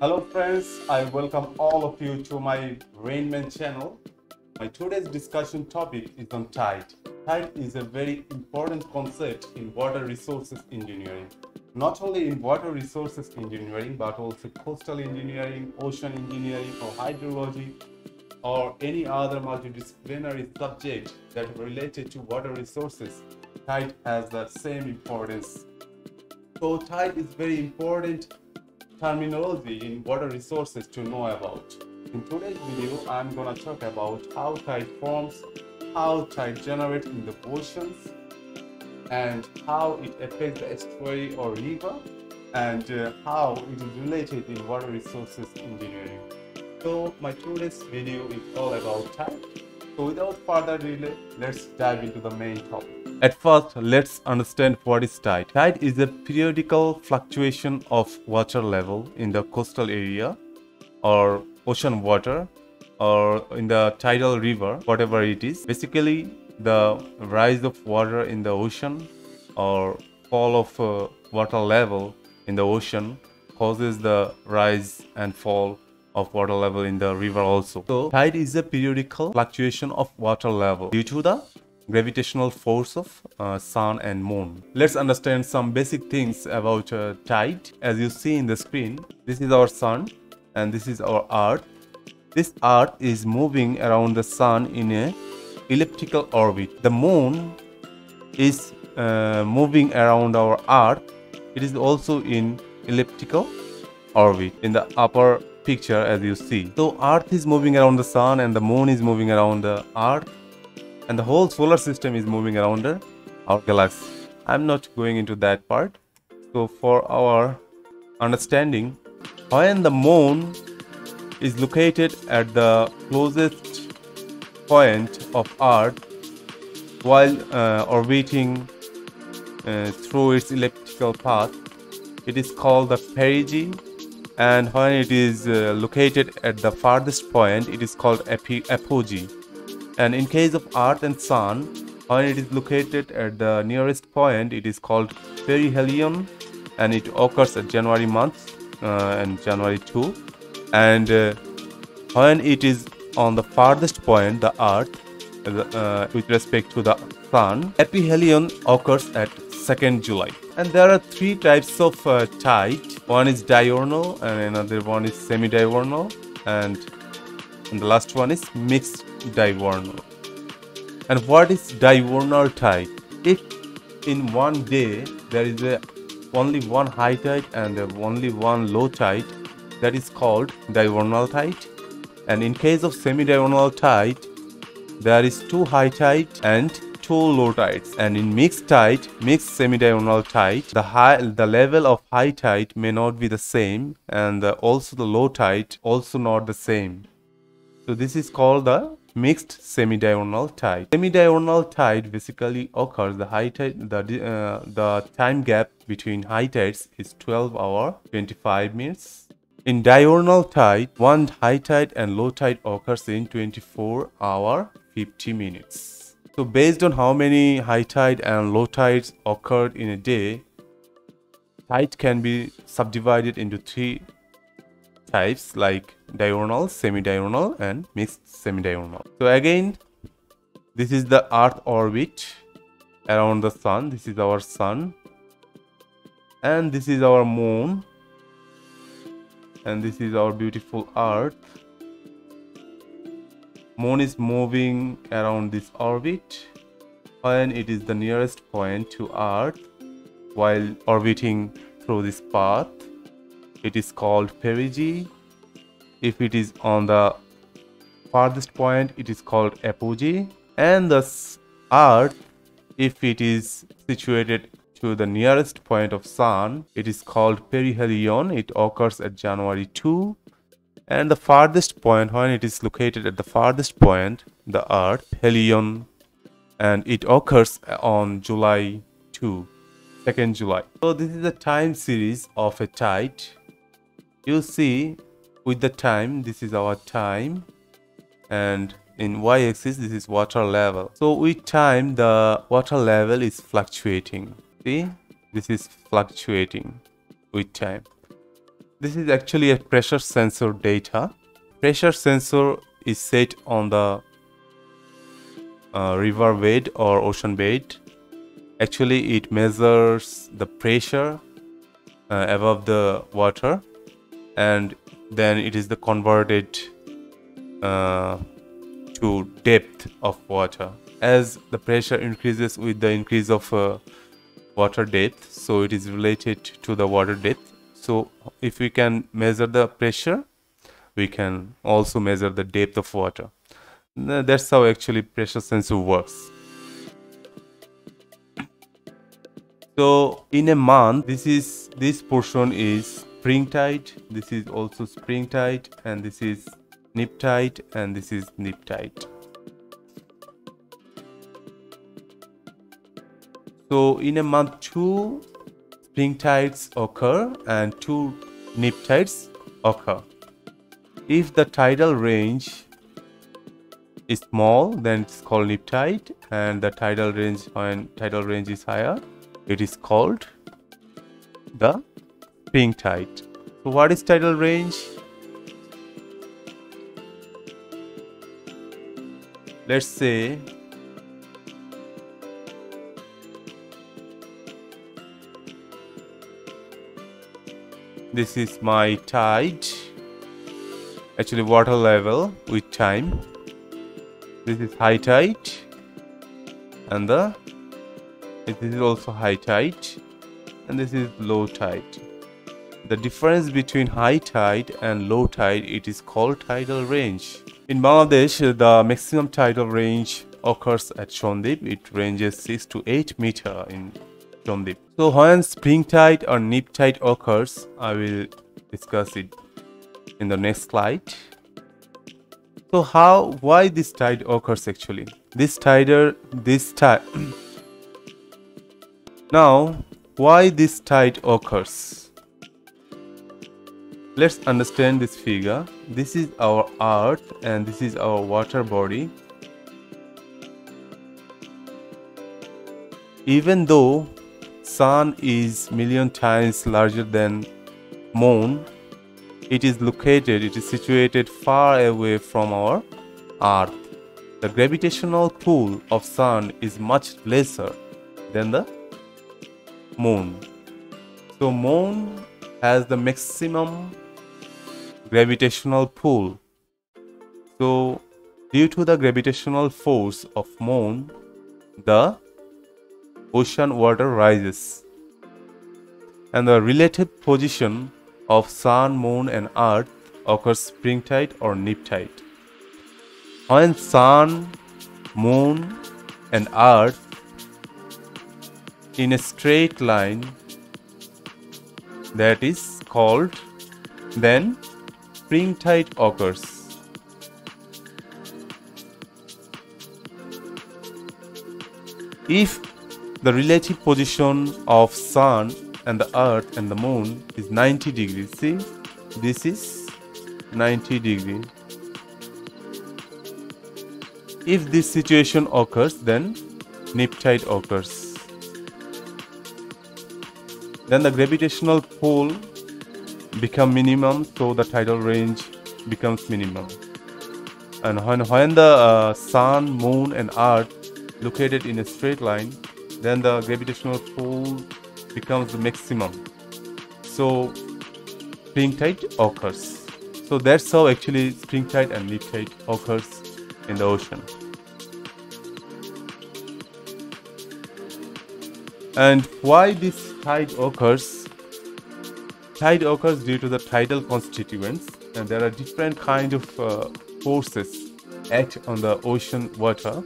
Hello friends, I welcome all of you to my Rainman channel. My today's discussion topic is on tide. Tide is a very important concept in water resources engineering. Not only in water resources engineering, but also coastal engineering, ocean engineering, or hydrology, or any other multidisciplinary subject that related to water resources. Tide has the same importance. So tide is very important terminology in water resources to know about. In today's video, I'm gonna talk about how tide forms, how tide generates in the oceans, and how it affects the estuary or river, and uh, how it is related in water resources engineering. So my today's video is all about tide. So without further delay, let's dive into the main topic. At first, let's understand what is tide. Tide is a periodical fluctuation of water level in the coastal area or ocean water or in the tidal river, whatever it is. Basically, the rise of water in the ocean or fall of uh, water level in the ocean causes the rise and fall of water level in the river also. So, tide is a periodical fluctuation of water level due to the gravitational force of uh, sun and moon. Let's understand some basic things about uh, tide. As you see in the screen, this is our sun and this is our earth. This earth is moving around the sun in a elliptical orbit. The moon is uh, moving around our earth. It is also in elliptical orbit in the upper picture as you see. So earth is moving around the sun and the moon is moving around the earth and the whole solar system is moving around the, our galaxy. I'm not going into that part. So for our understanding, when the moon is located at the closest point of Earth while uh, orbiting uh, through its elliptical path, it is called the perigee and when it is uh, located at the farthest point, it is called apogee. And in case of earth and sun when it is located at the nearest point it is called perihelion and it occurs at january month uh, and january 2 and uh, when it is on the farthest point the earth uh, with respect to the sun aphelion occurs at 2nd july. And there are three types of uh, tide one is diurnal and another one is semi-diurnal and, and the last one is mixed diurnal. And what is diurnal tide? If in one day there is a, only one high tide and only one low tide, that is called diurnal tide. And in case of semi-diurnal tide, there is two high tide and two low tides. And in mixed tide, mixed semi-diurnal tide, the high, the level of high tide may not be the same, and the, also the low tide also not the same. So this is called the mixed semi-diurnal tide. Semi-diurnal tide basically occurs the high tide the uh, the time gap between high tides is 12 hour 25 minutes. In diurnal tide, one high tide and low tide occurs in 24 hour 50 minutes. So based on how many high tide and low tides occurred in a day, tide can be subdivided into three types like diurnal, semi-diurnal and mixed semi-diurnal. So again, this is the earth orbit around the sun. This is our sun. And this is our moon. And this is our beautiful earth. Moon is moving around this orbit when it is the nearest point to earth while orbiting through this path. It is called perigee. If it is on the farthest point it is called apogee. And the earth if it is situated to the nearest point of sun it is called perihelion. It occurs at january 2 and the farthest point when it is located at the farthest point the earth helion and it occurs on july 2 2nd july. So this is a time series of a tide. You see with the time this is our time. And in y-axis this is water level. So with time the water level is fluctuating. See? This is fluctuating with time this is actually a pressure sensor data. Pressure sensor is set on the uh, river bed or ocean bed. Actually, it measures the pressure uh, above the water and then it is the converted uh, to depth of water as the pressure increases with the increase of uh, water depth so it is related to the water depth so if we can measure the pressure we can also measure the depth of water. That's how actually pressure sensor works. So in a month this is this portion is spring tide this is also spring tide and this is neap tide and this is neap tide so in a month two spring tides occur and two neap tides occur if the tidal range is small then it's called neap tide and the tidal range when tidal range is higher it is called the spring tide. So what is tidal range? Let's say this is my tide. Actually water level with time. This is high tide. And the this is also high tide. And this is low tide. The difference between high tide and low tide it is called tidal range. In bangladesh the maximum tidal range occurs at Shondip. It ranges 6 to 8 meter in So when spring tide or neap tide occurs, I will discuss it in the next slide. So how, why this tide occurs actually? This tider, this tide, Now, why this tide occurs? Let's understand this figure. This is our earth and this is our water body. Even though sun is million times larger than moon, it is located, it is situated far away from our earth. The gravitational pull of sun is much lesser than the moon. So moon has the maximum gravitational pull. So due to the gravitational force of moon the ocean water rises and the relative position of sun moon and earth occurs spring tide or neap tide when sun moon and earth in a straight line that is called then spring tide occurs. If the relative position of sun and the earth and the moon is 90 degrees. See this is 90 degree if this situation occurs then neap tide occurs. Then the gravitational pull become minimum so the tidal range becomes minimum. And when, when the uh, sun moon and earth located in a straight line then the gravitational pull becomes the maximum. So spring tide occurs. So that's how actually spring tide and neap tide occurs in the ocean. And why this tide occurs? Tide occurs due to the tidal constituents and there are different kind of uh, forces act on the ocean water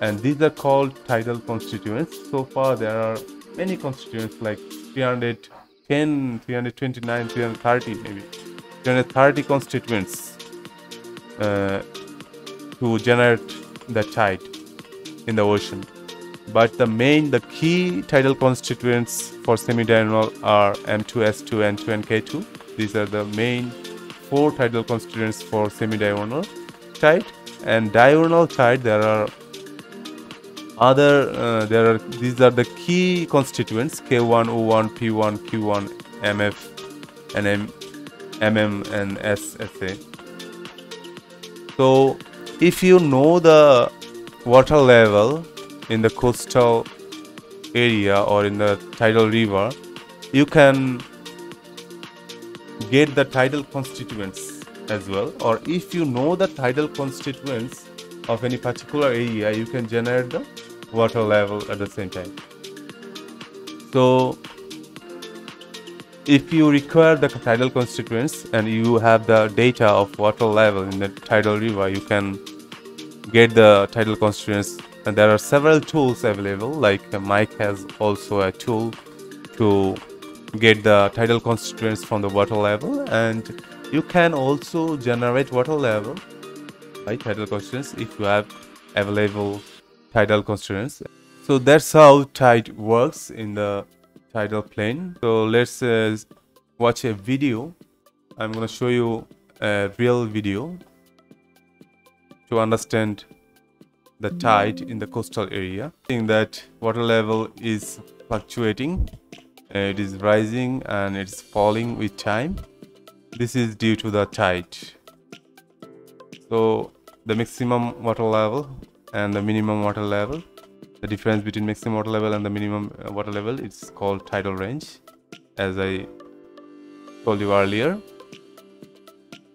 and these are called tidal constituents so far there are many constituents like 310 329 330 maybe 330 constituents uh, to generate the tide in the ocean but the main, the key tidal constituents for semidiurnal are M2, S2, N2, and K2. These are the main four tidal constituents for semidiurnal tide. And diurnal tide, there are other, uh, there are these are the key constituents K1, O1, P1, Q1, MF, and M, mm and ssa so if you know the water level in the coastal area or in the tidal river you can get the tidal constituents as well. Or if you know the tidal constituents of any particular area you can generate the water level at the same time. So if you require the tidal constituents and you have the data of water level in the tidal river you can get the tidal constituents. And there are several tools available like uh, MIKE has also a tool to get the tidal constituents from the water level. And you can also generate water level by tidal constituents if you have available tidal constraints. so that's how tide works in the tidal plane. So let's uh, watch a video. I'm going to show you a real video to understand the tide in the coastal area. Seeing that water level is fluctuating. It is rising and it's falling with time. This is due to the tide. So the maximum water level and the minimum water level. The difference between maximum water level and the minimum uh, water level is called tidal range as i told you earlier.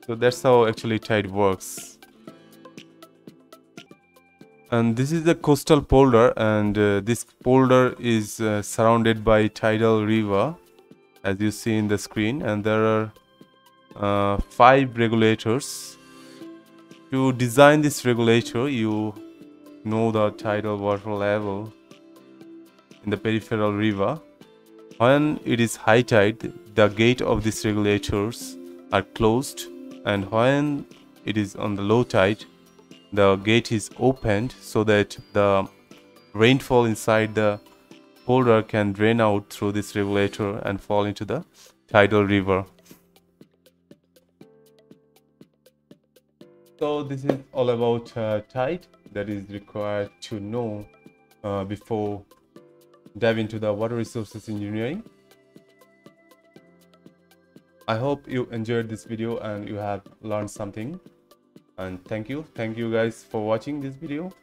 So that's how actually tide works. And this is the coastal polder and uh, this polder is uh, surrounded by tidal river as you see in the screen. And there are uh, five regulators. To design this regulator you know the tidal water level in the peripheral river. When it is high tide, the gate of these regulators are closed and when it is on the low tide, the gate is opened so that the rainfall inside the polder can drain out through this regulator and fall into the tidal river. So this is all about uh, tide that is required to know uh, before dive into the water resources engineering. I hope you enjoyed this video and you have learned something. And thank you. Thank you guys for watching this video